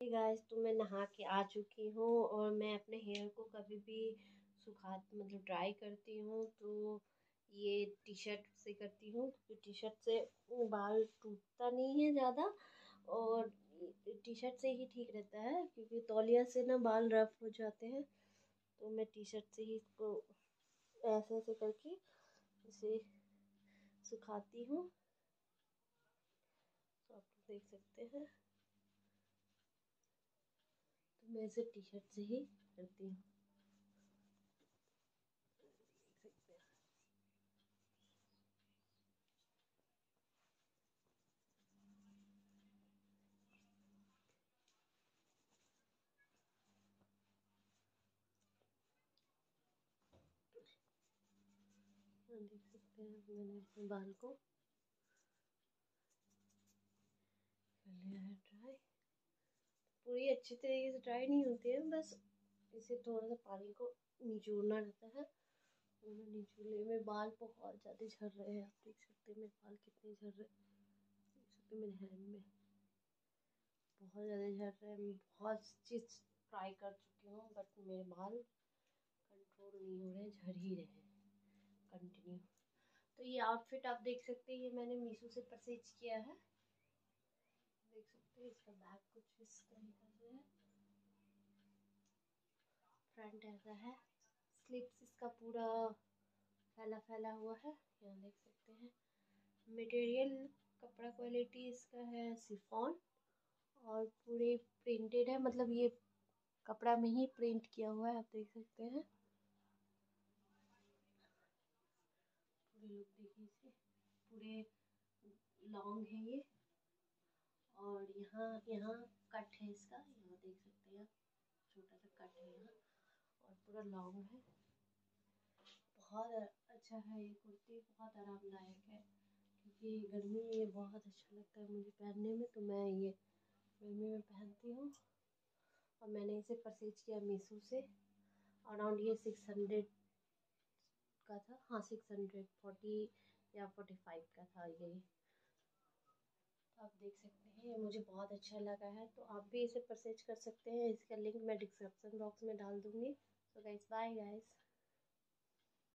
Guys तो मैं नहा के आ चुकी हूँ और मैं अपने हेयर को कभी भी सुखा मतलब ड्राई करती हूँ तो ये टी शर्ट से करती हूँ, क्योंकि टी शर्ट से बाल टूटता नहीं है ज़्यादा और टी शर्ट से ही ठीक रहता है, क्योंकि तौलिया से ना बाल रफ हो जाते हैं तो मैं टी शर्ट से ही इसको ऐसे ऐसे करके इसे सुखाती हूँ। तो आप देख सकते हैं। मैं इसे टी शर्ट से ही करती हूँ। देख सकते हैं मैंने अपने बाल को कर लिया है ड्राई पूरी अच्छी तरीके से ड्राई नहीं होती है, बस इसे थोड़ा सा पानी को निचोड़ना रहता है। और मैं निचोड़ने में बाल बहुत ज़्यादा झड़ रहे हैं, आप देख सकते हैं मेरे बाल कितने झड़ रहे हैं। देख सकते हैं मेरे हैंड में बहुत ज़्यादा झड़ रहे हैं। मैं बहुत चीज़ ट्राई कर चुकी हूँ बट मेरे बाल कंट्रोल नहीं हो रहे झड़ ही रहे हैं। कंटिन्यू तो ये आउटफिट आप देख सकते हैं, ये मैंने मीशो से परचेज किया है। सकते हैं इसका बैक कुछ इस तरीके से है। फ्रंट ऐसा है इसका पूरा फैला फैला हुआ है। यहाँ देख सकते हैं। मटेरियल कपड़ा क्वालिटी इसका है सिफॉन और पूरे प्रिंटेड है। मतलब ये कपड़ा में ही प्रिंट किया हुआ है, आप देख सकते हैं। पूरे लुक देखिए इसे। पूरे लॉन्ग है ये। और यहाँ यहाँ कट है इसका, यहाँ देख सकते हैं आप, छोटा सा कट है यहाँ, और पूरा लॉन्ग है। बहुत अच्छा है ये कुर्ती, बहुत आरामदायक है, क्योंकि गर्मी में ये बहुत अच्छा लगता है मुझे पहनने में तो मैं ये गर्मी में पहनती हूँ। और मैंने इसे परचेज किया मीशो से अराउंड ये सिक्स हंड्रेड का था हाँ सिक्स हंड्रेड फोर्टी या फोर्टी फाइव का था ये। देख सकते हैं मुझे बहुत अच्छा लगा है। तो आप भी इसे परचेज कर सकते हैं, इसका लिंक मैं डिस्क्रिप्सन बॉक्स में डाल दूँगी। So guys bye guys